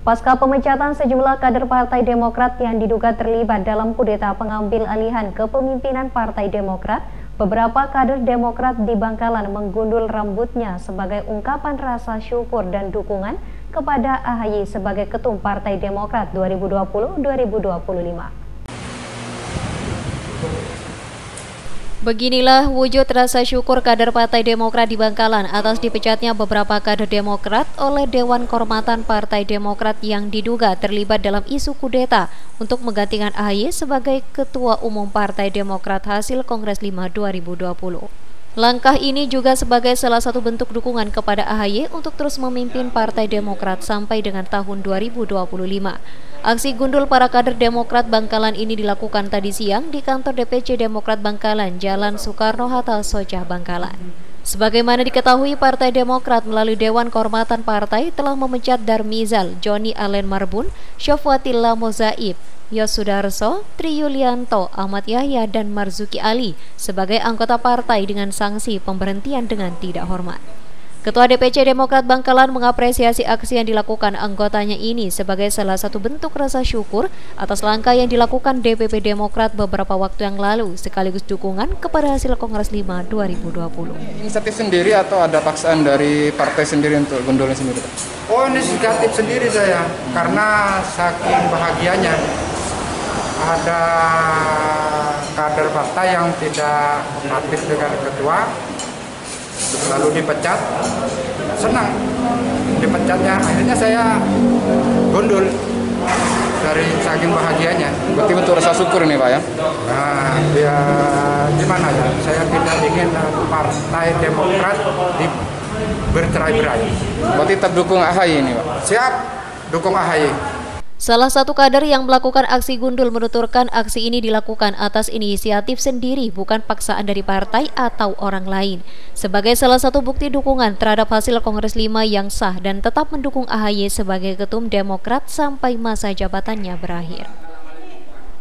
Pasca pemecatan sejumlah kader Partai Demokrat yang diduga terlibat dalam kudeta pengambil alihan kepemimpinan Partai Demokrat, beberapa kader Demokrat di Bangkalan menggundul rambutnya sebagai ungkapan rasa syukur dan dukungan kepada AHY sebagai Ketum Partai Demokrat 2020-2025. Beginilah wujud rasa syukur kader Partai Demokrat di Bangkalan atas dipecatnya beberapa kader Demokrat oleh Dewan Kehormatan Partai Demokrat yang diduga terlibat dalam isu kudeta untuk menggantikan AHY sebagai Ketua Umum Partai Demokrat hasil Kongres 5 2020. Langkah ini juga sebagai salah satu bentuk dukungan kepada AHY untuk terus memimpin Partai Demokrat sampai dengan tahun 2025. Aksi gundul para kader Demokrat Bangkalan ini dilakukan tadi siang di kantor DPC Demokrat Bangkalan, Jalan Soekarno-Hatta, Socah, Bangkalan. Sebagaimana diketahui, Partai Demokrat melalui Dewan Kehormatan Partai telah memecat Darmizal, Joni Allen Marbun, Syafwatillah Mozaib, Yosudarso, Tri Yulianto, Ahmad Yahya, dan Marzuki Ali sebagai anggota partai dengan sanksi pemberhentian dengan tidak hormat. Ketua DPC Demokrat Bangkalan mengapresiasi aksi yang dilakukan anggotanya ini sebagai salah satu bentuk rasa syukur atas langkah yang dilakukan DPP Demokrat beberapa waktu yang lalu sekaligus dukungan kepada hasil Kongres 5 2020. Inisiatif sendiri atau ada paksaan dari partai sendiri untuk gondolnya sendiri? Oh inisiatif sendiri saya karena saking bahagianya ada kader partai yang tidak aktif dengan ketua lalu dipecat senang. Dipecatnya akhirnya saya gondol dari saking bahagianya. Berarti betul rasa syukur ini Pak ya? nah ya gimana ya? Saya tidak ingin partai demokrat di bercerai-berai. Berarti tetap dukung AHY ini Pak? siap dukung AHY Salah satu kader yang melakukan aksi gundul menuturkan aksi ini dilakukan atas inisiatif sendiri bukan paksaan dari partai atau orang lain. Sebagai salah satu bukti dukungan terhadap hasil Kongres 5 yang sah dan tetap mendukung AHY sebagai ketum Demokrat sampai masa jabatannya berakhir.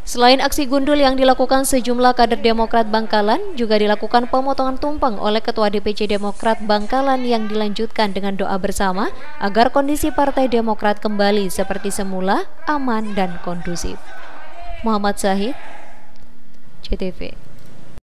Selain aksi gundul yang dilakukan sejumlah kader Demokrat Bangkalan, juga dilakukan pemotongan tumpeng oleh Ketua DPC Demokrat Bangkalan yang dilanjutkan dengan doa bersama agar kondisi Partai Demokrat kembali seperti semula, aman dan kondusif. Muhammad Zahid, CTV